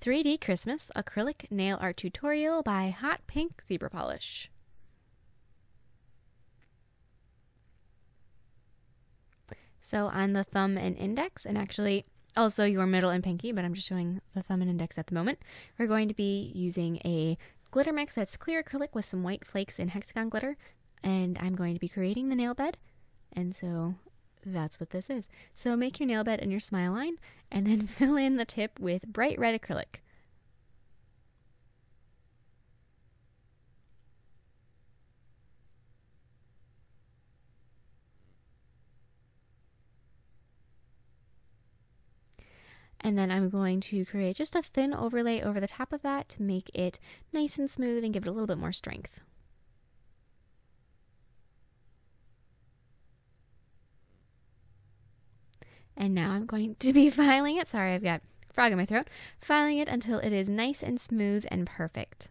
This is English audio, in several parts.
3D Christmas Acrylic Nail Art Tutorial by Hot Pink Zebra Polish. So on the thumb and index, and actually also your middle and pinky, but I'm just showing the thumb and index at the moment, we're going to be using a glitter mix that's clear acrylic with some white flakes and hexagon glitter, and I'm going to be creating the nail bed. And so that's what this is. So make your nail bed and your smile line and then fill in the tip with bright red acrylic. And then I'm going to create just a thin overlay over the top of that to make it nice and smooth and give it a little bit more strength. And now I'm going to be filing it. Sorry, I've got frog in my throat. Filing it until it is nice and smooth and perfect.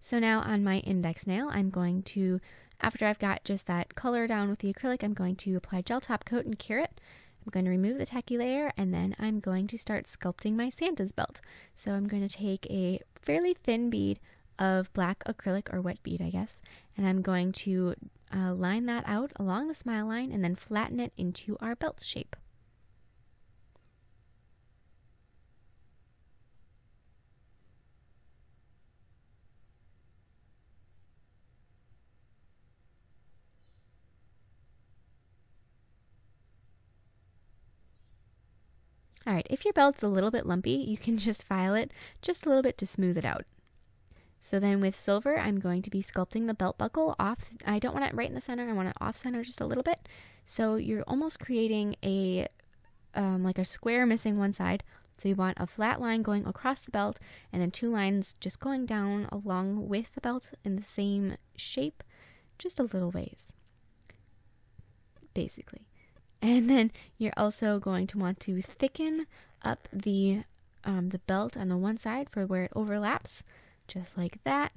So now on my index nail, I'm going to, after I've got just that color down with the acrylic, I'm going to apply gel top coat and cure it. I'm going to remove the tacky layer and then I'm going to start sculpting my Santa's belt. So I'm going to take a fairly thin bead of black acrylic or wet bead, I guess, and I'm going to uh, line that out along the smile line and then flatten it into our belt shape. All right, if your belt's a little bit lumpy, you can just file it just a little bit to smooth it out. So then with silver, I'm going to be sculpting the belt buckle off. I don't want it right in the center. I want it off center just a little bit. So you're almost creating a, um, like a square missing one side. So you want a flat line going across the belt and then two lines just going down along with the belt in the same shape, just a little ways, basically. And then you're also going to want to thicken up the um, the belt on the one side for where it overlaps just like that.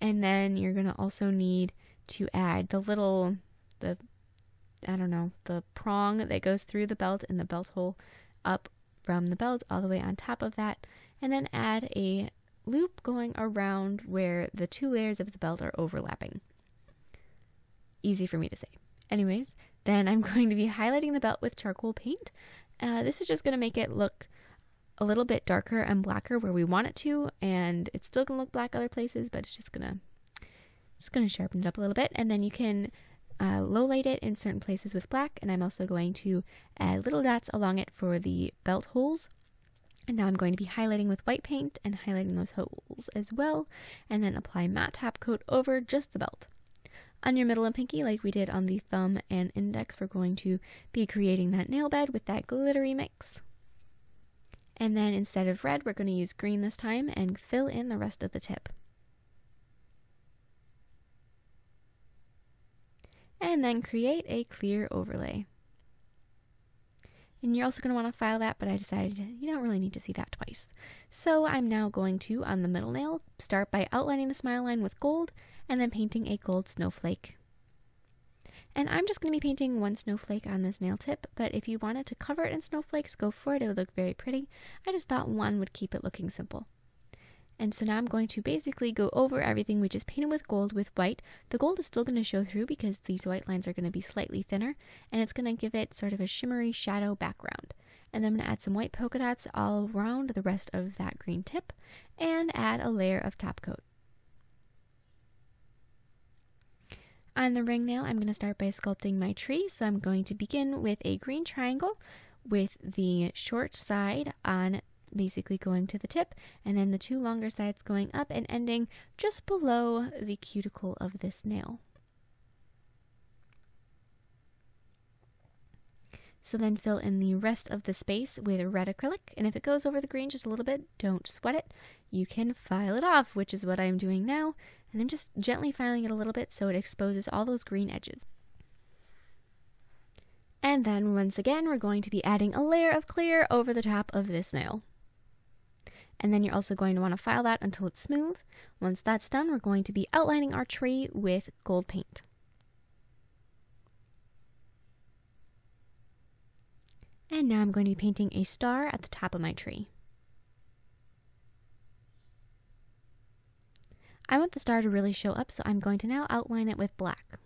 And then you're going to also need to add the little, the, I don't know, the prong that goes through the belt and the belt hole up from the belt all the way on top of that. And then add a loop going around where the two layers of the belt are overlapping. Easy for me to say. Anyways, then I'm going to be highlighting the belt with charcoal paint. Uh, this is just going to make it look a little bit darker and blacker where we want it to, and it's still gonna look black other places, but it's just gonna just gonna sharpen it up a little bit, and then you can uh, low light it in certain places with black, and I'm also going to add little dots along it for the belt holes. And now I'm going to be highlighting with white paint and highlighting those holes as well, and then apply matte top coat over just the belt. On your middle and pinky, like we did on the thumb and index, we're going to be creating that nail bed with that glittery mix. And then instead of red, we're going to use green this time and fill in the rest of the tip. And then create a clear overlay. And you're also going to want to file that, but I decided you don't really need to see that twice. So I'm now going to, on the middle nail, start by outlining the smile line with gold and then painting a gold snowflake and I'm just going to be painting one snowflake on this nail tip, but if you wanted to cover it in snowflakes, go for it. It would look very pretty. I just thought one would keep it looking simple. And so now I'm going to basically go over everything we just painted with gold with white. The gold is still going to show through because these white lines are going to be slightly thinner, and it's going to give it sort of a shimmery shadow background. And then I'm going to add some white polka dots all around the rest of that green tip, and add a layer of top coat. On the ring nail, I'm going to start by sculpting my tree. So I'm going to begin with a green triangle with the short side on basically going to the tip and then the two longer sides going up and ending just below the cuticle of this nail. So then fill in the rest of the space with red acrylic, and if it goes over the green just a little bit, don't sweat it. You can file it off, which is what I'm doing now, and I'm just gently filing it a little bit so it exposes all those green edges. And then once again, we're going to be adding a layer of clear over the top of this nail. And then you're also going to want to file that until it's smooth. Once that's done, we're going to be outlining our tree with gold paint. And now I'm going to be painting a star at the top of my tree. I want the star to really show up, so I'm going to now outline it with black.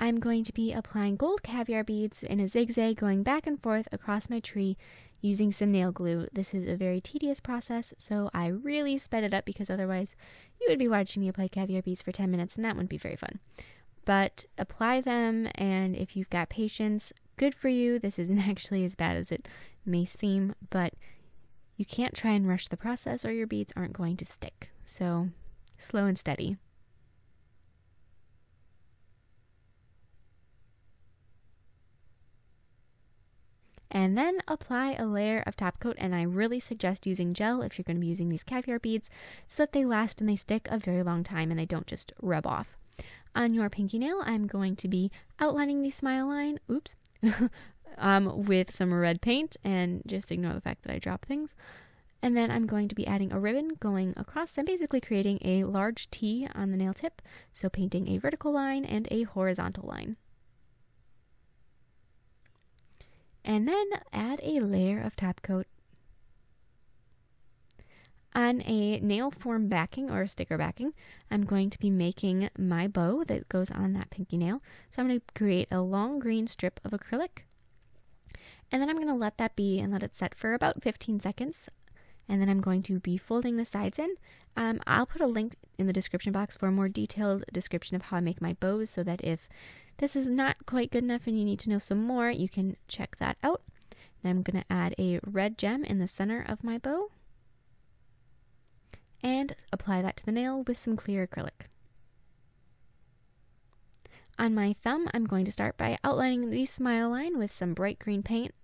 I'm going to be applying gold caviar beads in a zigzag going back and forth across my tree using some nail glue. This is a very tedious process, so I really sped it up because otherwise you would be watching me apply caviar beads for 10 minutes and that wouldn't be very fun. But apply them, and if you've got patience, good for you. This isn't actually as bad as it may seem, but you can't try and rush the process or your beads aren't going to stick. So slow and steady. And then apply a layer of top coat and I really suggest using gel if you're going to be using these caviar beads so that they last and they stick a very long time and they don't just rub off. On your pinky nail, I'm going to be outlining the smile line, oops, um, with some red paint and just ignore the fact that I drop things. And then I'm going to be adding a ribbon going across and basically creating a large T on the nail tip, so painting a vertical line and a horizontal line. And then add a layer of top coat. On a nail form backing or sticker backing, I'm going to be making my bow that goes on that pinky nail. So I'm going to create a long green strip of acrylic. And then I'm going to let that be and let it set for about 15 seconds. And then I'm going to be folding the sides in. Um, I'll put a link in the description box for a more detailed description of how I make my bows so that if this is not quite good enough and you need to know some more, you can check that out. Now I'm going to add a red gem in the center of my bow and apply that to the nail with some clear acrylic. On my thumb, I'm going to start by outlining the smile line with some bright green paint.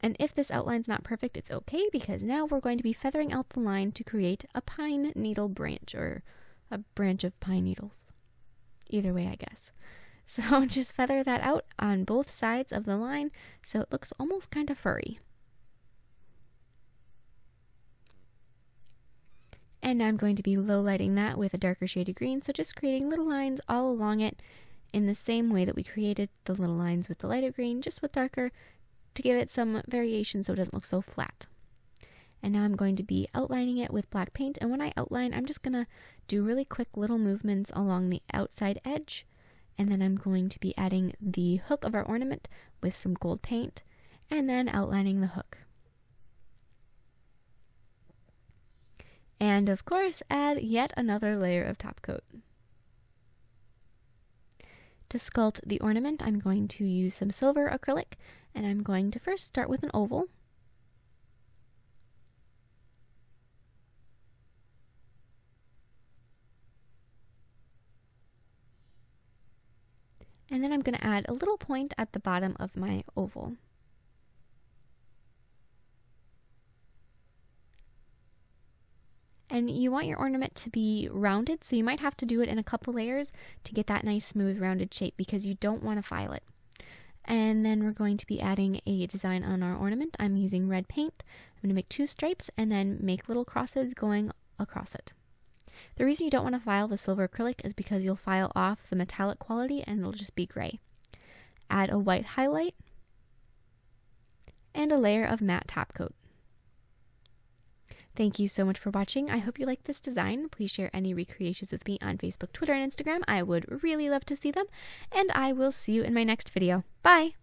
And if this outline's not perfect, it's okay because now we're going to be feathering out the line to create a pine needle branch or a branch of pine needles. Either way, I guess. So just feather that out on both sides of the line so it looks almost kind of furry. And I'm going to be low lighting that with a darker shade of green, so just creating little lines all along it in the same way that we created the little lines with the lighter green, just with darker to give it some variation so it doesn't look so flat. And now I'm going to be outlining it with black paint. And when I outline, I'm just going to do really quick little movements along the outside edge. And then I'm going to be adding the hook of our ornament with some gold paint and then outlining the hook. And of course, add yet another layer of top coat. To sculpt the ornament, I'm going to use some silver acrylic, and I'm going to first start with an oval. And then I'm going to add a little point at the bottom of my oval. And you want your ornament to be rounded, so you might have to do it in a couple layers to get that nice smooth rounded shape because you don't want to file it. And then we're going to be adding a design on our ornament. I'm using red paint. I'm going to make two stripes and then make little crosses going across it. The reason you don't want to file the silver acrylic is because you'll file off the metallic quality and it'll just be gray. Add a white highlight and a layer of matte top coat. Thank you so much for watching. I hope you liked this design. Please share any recreations with me on Facebook, Twitter, and Instagram. I would really love to see them. And I will see you in my next video. Bye!